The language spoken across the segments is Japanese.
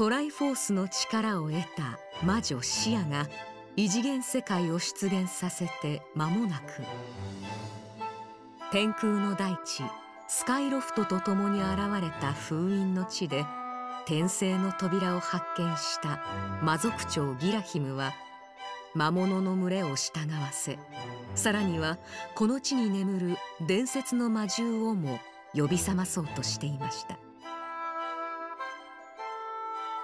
トライフォースの力を得た魔女シアが異次元世界を出現させて間もなく天空の大地スカイロフトと共に現れた封印の地で転生の扉を発見した魔族長ギラヒムは魔物の群れを従わせさらにはこの地に眠る伝説の魔獣をも呼び覚まそうとしていました。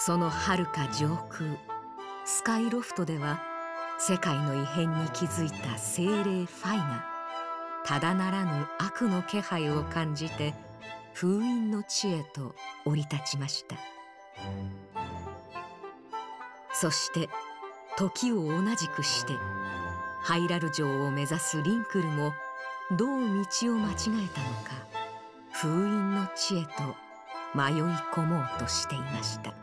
その遥か上空スカイロフトでは世界の異変に気づいた精霊ファイがただならぬ悪の気配を感じて封印の地へと降り立ちましたそして時を同じくしてハイラル城を目指すリンクルもどう道を間違えたのか封印の地へと迷い込もうとしていました。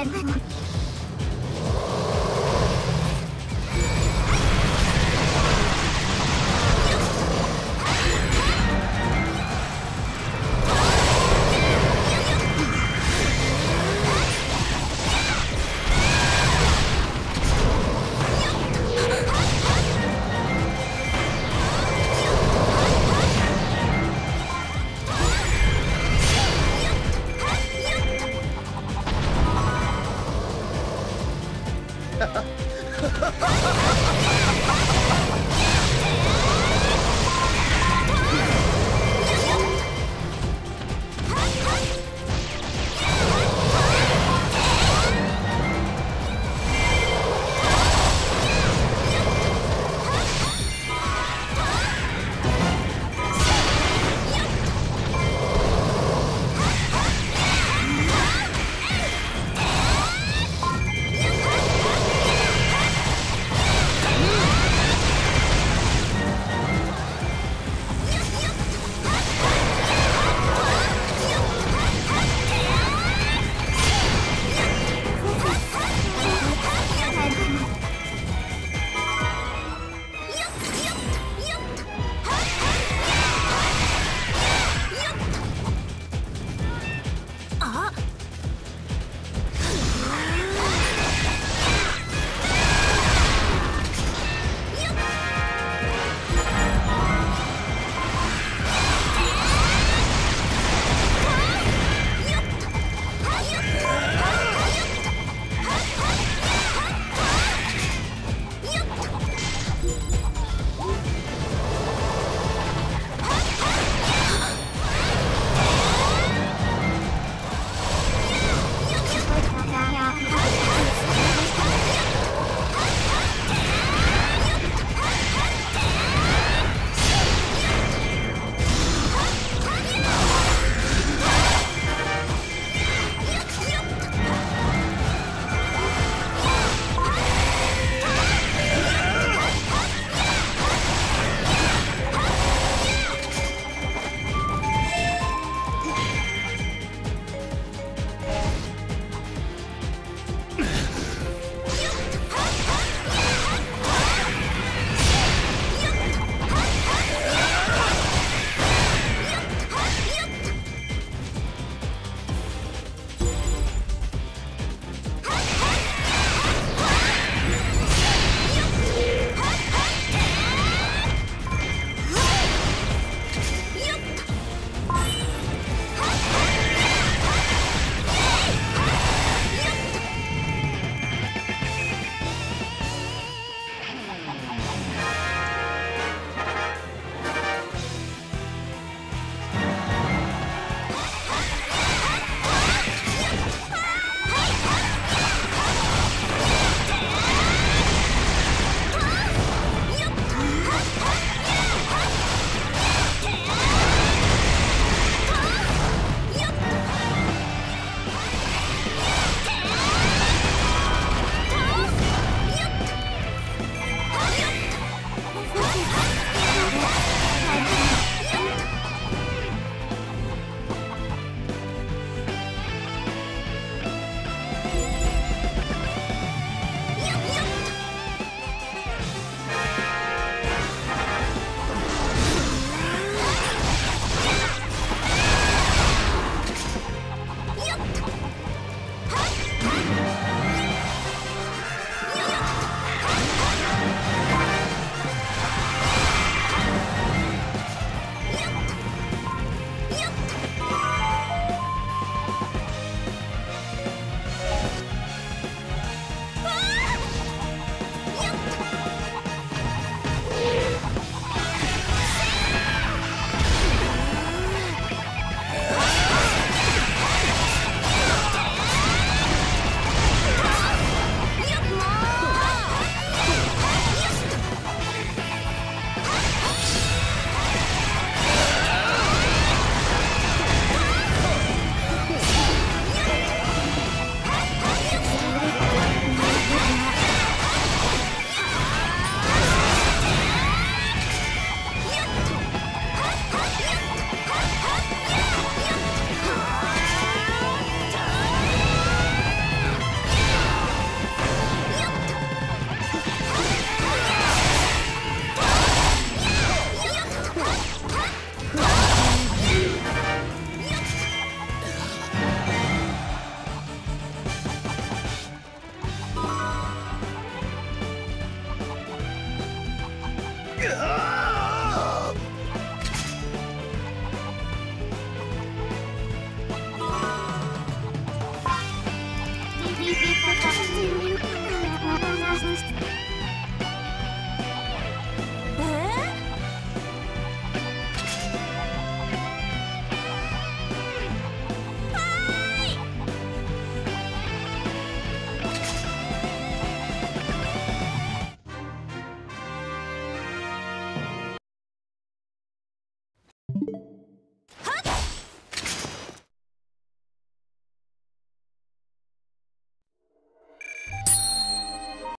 えるなのに